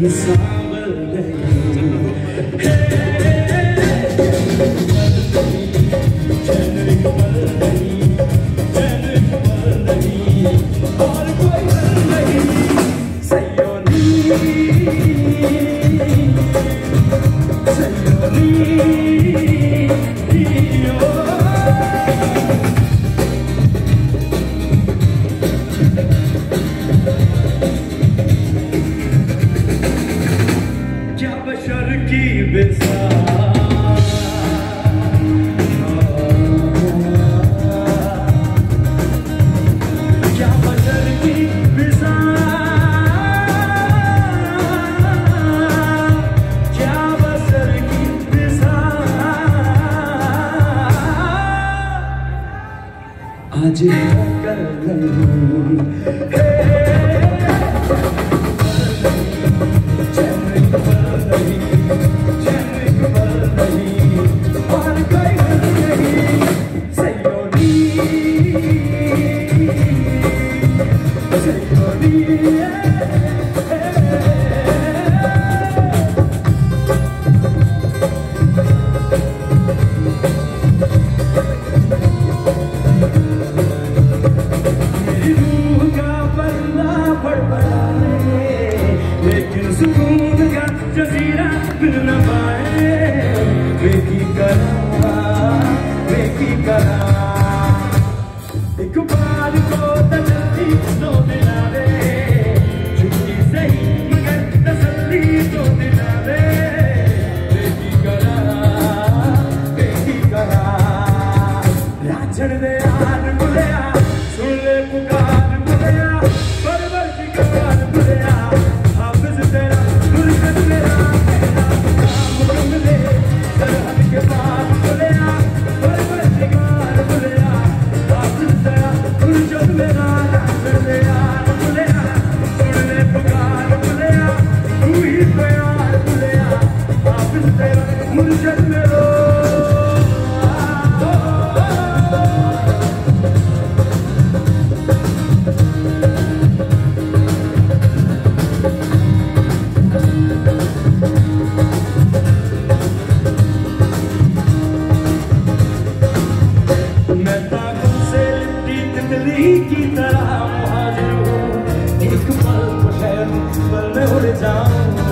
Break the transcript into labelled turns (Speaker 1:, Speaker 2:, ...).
Speaker 1: pensar आज है नमाए बेकी करा बेकी करा don't